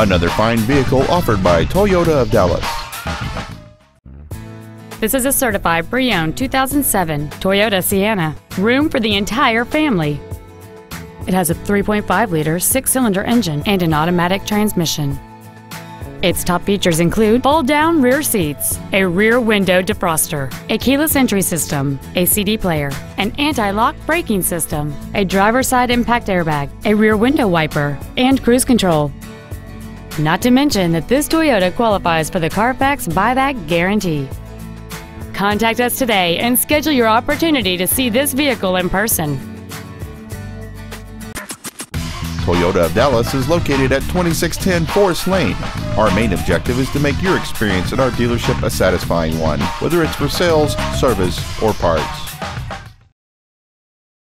Another fine vehicle offered by Toyota of Dallas. This is a certified pre-owned 2007 Toyota Sienna. Room for the entire family. It has a 3.5-liter six-cylinder engine and an automatic transmission. Its top features include fold-down rear seats, a rear window defroster, a keyless entry system, a CD player, an anti-lock braking system, a driver side impact airbag, a rear window wiper, and cruise control. Not to mention that this Toyota qualifies for the Carfax buyback guarantee. Contact us today and schedule your opportunity to see this vehicle in person. Toyota of Dallas is located at 2610 Forest Lane. Our main objective is to make your experience at our dealership a satisfying one, whether it's for sales, service, or parts.